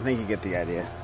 I think you get the idea.